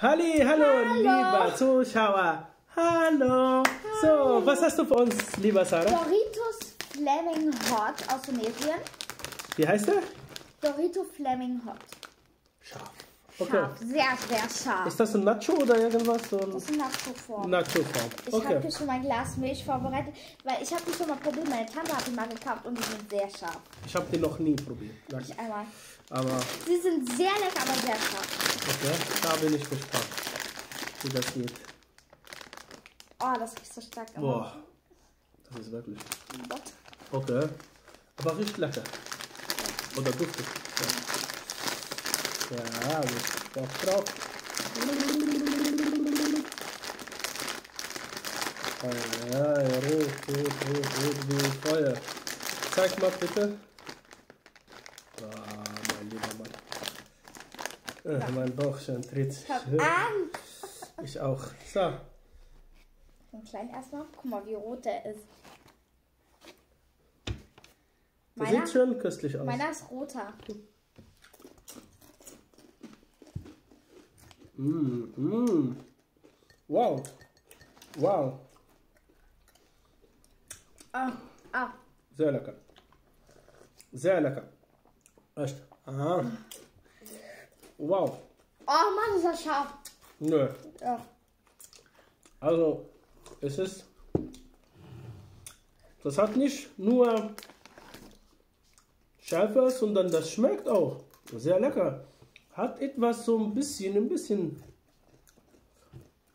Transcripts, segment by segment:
Halli, hallo, lieber Zuschauer. Hallo. So, was hast du für uns, lieber Sarah? Doritos Flaming Hot aus Tunesien. Wie heißt der? Dorito Flaming Hot. Scharf. Scharf, Okay. sehr, sehr scharf. Ist das ein Nacho oder irgendwas? So ein Das ist eine Nacho-Form. Nacho-Form. Ich habe hier schon mein Glas Milch vorbereitet, weil ich habe die schon mal probiert. Meine Tante hat die mal gekauft und die sind sehr scharf. Ich habe die noch nie probiert. Ich einmal. Aber, Sie sind sehr lecker, aber sehr scharf. Okay, da bin ich gespannt, wie das geht. Oh, das riecht so stark. Boah, das ist wirklich. Okay. Aber riecht lecker. Oder duftet. Ja, ja gut. Drauf, drauf. Ja, ja, rot, rot, rot, rot wie Feuer. Zeig mal bitte. Ah, mein lieber Mann. Äh, mein Bauchchen tritt. Hab an. Ich auch. So. Den kleinen erstmal. Guck mal, wie rot der ist. Das Meiner, sieht schon köstlich aus. meiner ist roter. Mm, mm. Wow. Wow. Ah, ah. Sehr lecker. Sehr lecker. Echt. Aha. Wow. Oh Mann, ist das scharf. Nö. Ja. Also, es ist. Das hat nicht nur Schärfe, sondern das schmeckt auch sehr lecker. Hat etwas so ein bisschen, ein bisschen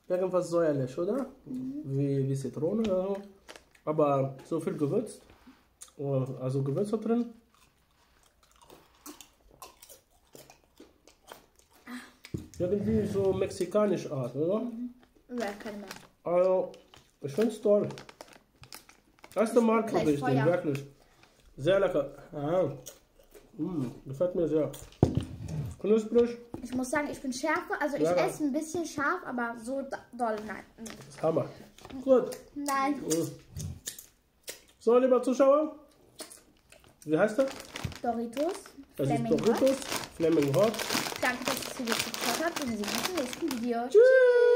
irgendwas säuerlich, oder? Wie, wie Zitrone oder so. Aber so viel Gewürz. Oh, Also Gewürze drin. Irgendwie so mexikanisch Art, oder? Ja, kann man. Also, ich finde es toll. Erste Mal probiere ich den, wirklich. Sehr lecker. Aha. Mm, gefällt mir sehr. Knusprig, Ich muss sagen, ich bin schärfer. Also ich Ja. esse ein bisschen scharf, aber so doll nein. das ist Hammer. Gut. Nein. Mm. So, lieber Zuschauer, wie heißt er? Doritos. Das Flaming ist Doritos Hot. Flaming Hot. Danke, dass ihr das geschaut habt und wir sehen uns im nächsten Video. Tschüss.